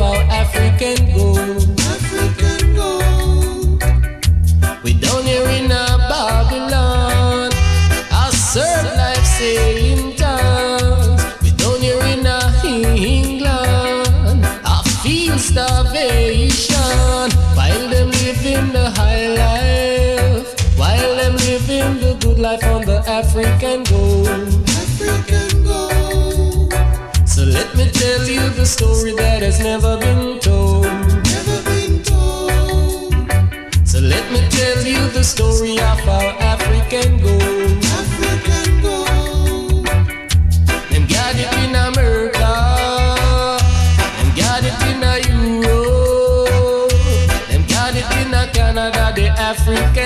for African gold. African gold. We down here in a Babylon, I serve life saying times. We down here in a England, I feel starvation. While them living the high life, while them living the good life on the African gold let me tell you the story that has never been told. Never been told. So let me tell you the story of our African gold. African gold. Them got it in America. Them got it in Europe. Them got it in Canada. The African